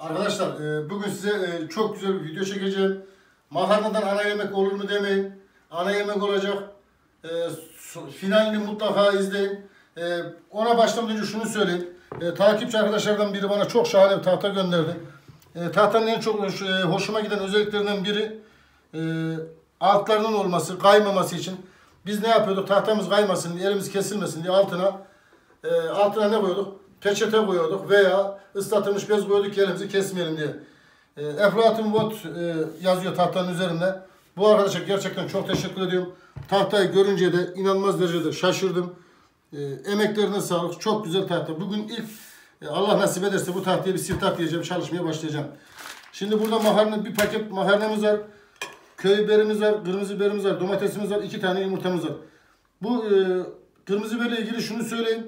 Arkadaşlar e, bugün size e, çok güzel bir video çekeceğim. Makarnadan ana yemek olur mu demeyin. Ana yemek olacak. E, finalini mutlaka izleyin. Ona başlamadan önce şunu söyleyeyim. Takipçi arkadaşlardan biri bana çok şahane bir tahta gönderdi. Tahtanın en çok hoş- hoşuma giden özelliklerinden biri altlarının olması, kaymaması için. Biz ne yapıyorduk? Tahtamız kaymasın diye, elimiz kesilmesin diye altına altına ne koyuyorduk? Peçete koyuyorduk veya ıslatılmış bez koyuyorduk elimizi kesmeyelim diye. E, Eflatun Vot e, yazıyor tahtanın üzerinde. Bu arkadaşa gerçekten çok teşekkür ediyorum. Tahtayı görünce de inanılmaz derecede şaşırdım. E, emeklerine sağlık. Çok güzel tahta. Bugün ilk e, Allah nasip ederse bu tahtaya bir siftah diyeceğim. Çalışmaya başlayacağım. Şimdi burada makarna bir paket makarnamız var. Köy biberimiz var, kırmızı biberimiz var, domatesimiz var, iki tane yumurtamız var. Bu e, kırmızı biberle ilgili şunu söyleyeyim.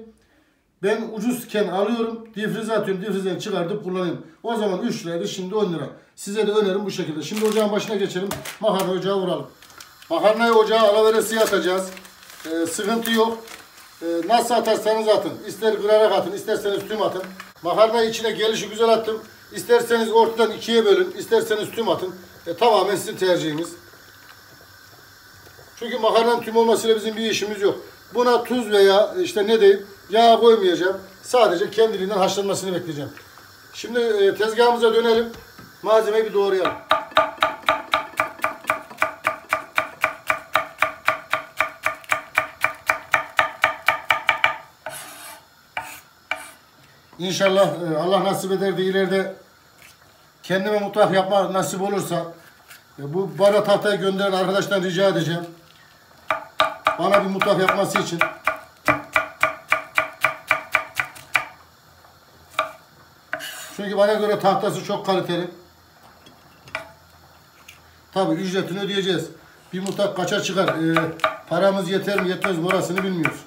Ben ucuzken alıyorum, difrize atıyorum, difrizden çıkartıp kullanıyorum. O zaman 3 liraydı, şimdi 10 lira. Size de önerim bu şekilde. Şimdi ocağın başına geçelim, makarna ocağı vuralım. Makarnayı ocağa alaveresiye atacağız. E, sıkıntı yok. E, nasıl atarsanız atın. İster kırarak atın, isterseniz tüm atın. Makarnayı içine gelişi güzel attım. İsterseniz ortadan ikiye bölün, isterseniz tüm atın. E, tamamen sizin tercihiniz. Çünkü makarnanın tüm olmasıyla bizim bir işimiz yok. Buna tuz veya işte ne diyeyim yağ koymayacağım. Sadece kendiliğinden haşlanmasını bekleyeceğim. Şimdi e, tezgahımıza dönelim. Malzemeyi bir doğrayalım. İnşallah e, Allah nasip eder de ileride kendime mutfak yapma nasip olursa e, bu bana tahtayı gönderen arkadaştan rica edeceğim. Bana bir mutfak yapması için. Çünkü bana göre tahtası çok kaliteli. Tabi ücretini ödeyeceğiz. Bir mutfak kaça çıkar? E, paramız yeter mi yetmez mi orasını bilmiyoruz.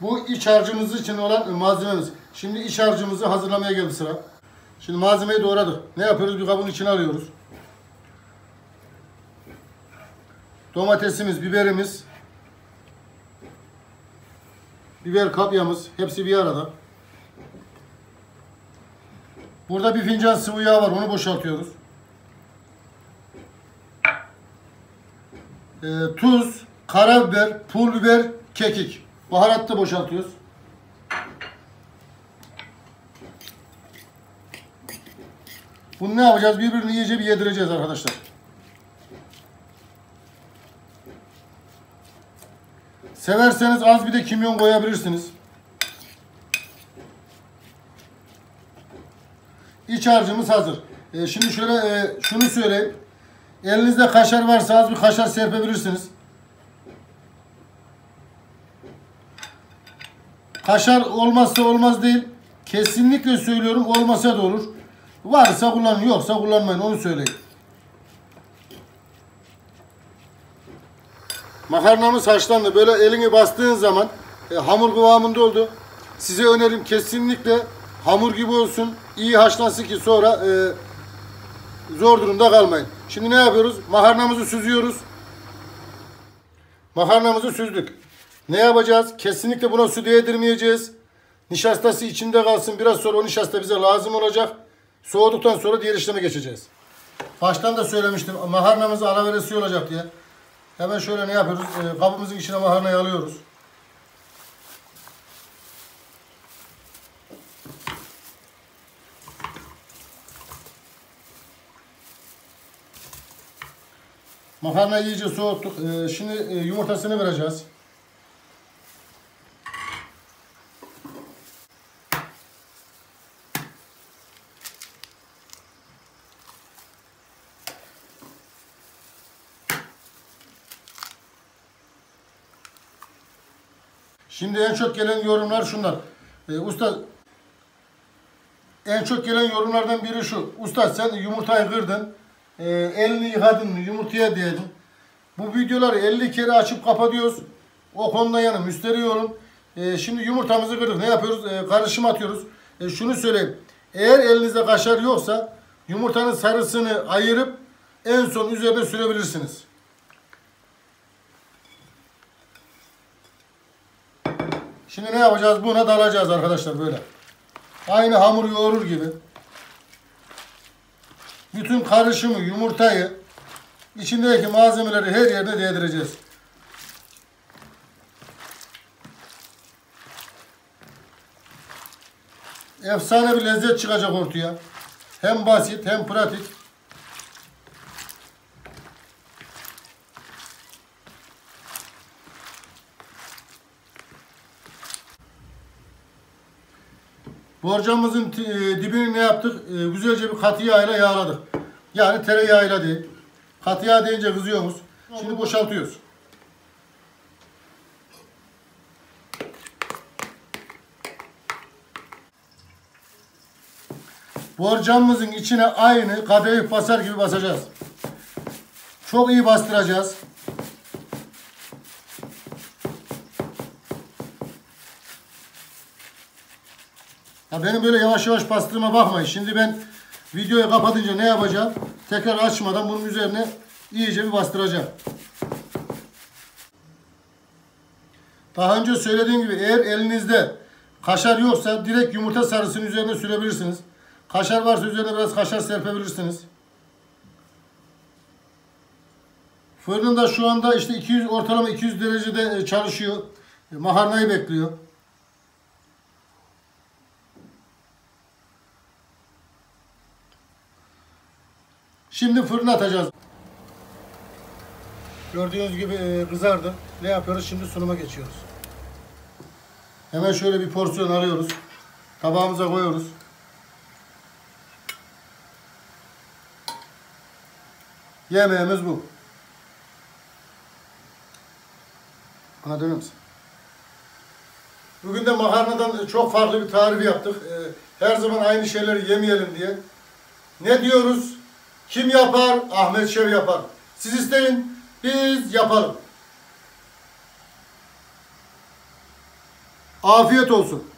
Bu iç harcımız için olan malzememiz. Şimdi iç harcımızı hazırlamaya geldi sıra. Şimdi malzemeyi doğradık. Ne yapıyoruz? Bir kabın içine alıyoruz. Domatesimiz, biberimiz, biber kapyamız hepsi bir arada. Burada bir fincan sıvı yağ var. Onu boşaltıyoruz. Ee, tuz, karabiber, pul biber, kekik. Baharat da boşaltıyoruz. Bunu ne yapacağız? Birbirini iyice bir yedireceğiz arkadaşlar. Severseniz az bir de kimyon koyabilirsiniz. İç harcımız hazır. Ee, şimdi şöyle e, şunu söyleyeyim. Elinizde kaşar varsa az bir kaşar serpebilirsiniz. Kaşar olmazsa olmaz değil. Kesinlikle söylüyorum olmasa da olur. Varsa kullanın yoksa kullanmayın onu söyleyeyim. Makarnamız haşlandı. Böyle elini bastığın zaman e, hamur kıvamında oldu. Size önerim kesinlikle hamur gibi olsun. iyi haşlansın ki sonra e, zor durumda kalmayın. Şimdi ne yapıyoruz? Makarnamızı süzüyoruz. Makarnamızı süzdük. Ne yapacağız? Kesinlikle buna su değdirmeyeceğiz. Nişastası içinde kalsın. Biraz sonra o nişasta bize lazım olacak. Soğuduktan sonra diğer işleme geçeceğiz. Baştan da söylemiştim. Makarnamız alaveresi olacak diye. Hemen şöyle ne yapıyoruz? Ee, kabımızın içine makarnayı alıyoruz. Makarnayı iyice soğuttuk. Ee, şimdi e, yumurtasını vereceğiz. Şimdi en çok gelen yorumlar şunlar. Ee, usta en çok gelen yorumlardan biri şu. Usta sen yumurtayı kırdın. Ee, elini yıkadın yumurtaya değdin. Bu videoları 50 kere açıp kapatıyoruz. O konuda yani müşteri yorum. Ee, şimdi yumurtamızı kırdık. Ne yapıyoruz? Ee, karışım atıyoruz. Ee, şunu söyleyeyim. Eğer elinizde kaşar yoksa yumurtanın sarısını ayırıp en son üzerine sürebilirsiniz. Şimdi ne yapacağız? Buna dalacağız arkadaşlar böyle. Aynı hamur yoğurur gibi. Bütün karışımı, yumurtayı, içindeki malzemeleri her yerde değdireceğiz. Efsane bir lezzet çıkacak ortaya. Hem basit hem pratik. Borcamımızın t- e, dibini ne yaptık? E, güzelce bir katı yağ ile yağladık. Yani tereyağıyla değil. Katı yağ deyince kızıyoruz. Şimdi boşaltıyoruz. Borcamımızın içine aynı kadayıf basar gibi basacağız. Çok iyi bastıracağız. Ya benim böyle yavaş yavaş bastırma bakmayın. Şimdi ben videoyu kapatınca ne yapacağım? Tekrar açmadan bunun üzerine iyice bir bastıracağım. Daha önce söylediğim gibi eğer elinizde kaşar yoksa direkt yumurta sarısının üzerine sürebilirsiniz. Kaşar varsa üzerine biraz kaşar serpebilirsiniz. Fırında şu anda işte 200 ortalama 200 derecede e, çalışıyor. E, Makarnayı bekliyor. Şimdi fırına atacağız. Gördüğünüz gibi e, kızardı. Ne yapıyoruz? Şimdi sunuma geçiyoruz. Hemen şöyle bir porsiyon alıyoruz. Tabağımıza koyuyoruz. Yemeğimiz bu. Bana döner misin? Bugün de makarnadan çok farklı bir tarif yaptık. Ee, Her zaman aynı şeyleri yemeyelim diye. Ne diyoruz? Kim yapar? Ahmet Şev yapar. Siz isteyin, biz yapalım. Afiyet olsun.